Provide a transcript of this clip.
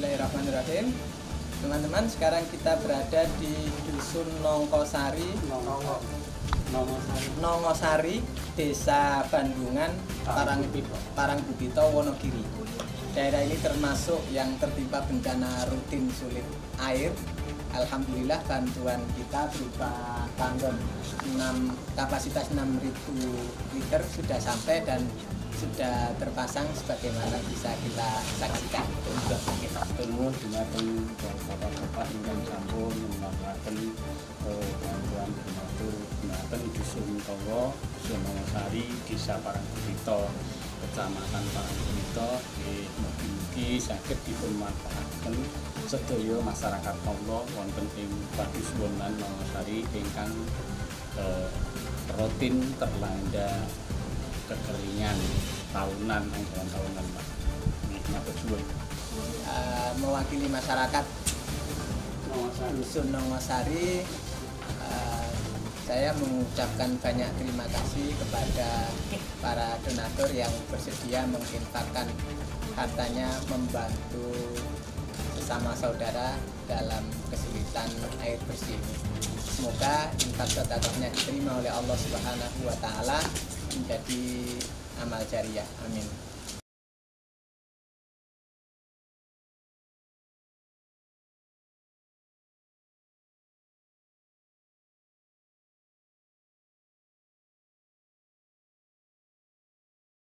Bismillahirrahmanirrahim. Teman-teman, sekarang kita berada di Dusun Nongkosari, Nongosari, Desa Bandungan, Parang Parangbudito, Wonogiri. Daerah ini termasuk yang tertimpa bencana rutin sulit air. Alhamdulillah bantuan kita berupa tanggon 6, kapasitas 6.000 liter sudah sampai dan sudah terpasang sebagaimana bisa kita saksikan. Dumateng bapak-bapak ingkang sampun melakukan bantuan dumatur dumateng dusun Towo, Sari, desa Parangkulito, kecamatan Parangkulito, mugi-mugi saged dipunmanfaatkan sedaya masyarakat Allah wonten ing padusun lan Sari ingkang eh, rutin terlanda kekeringan tahunan anggaran tahunan Pak. Matur suwun. Mewakili masyarakat. Dusun Nongosari eh, saya mengucapkan banyak terima kasih kepada para donatur yang bersedia menginfakkan hartanya membantu sesama saudara dalam kesulitan air bersih. Semoga infak sedekahnya diterima oleh Allah Subhanahu wa taala menjadi amal jariah. Amin.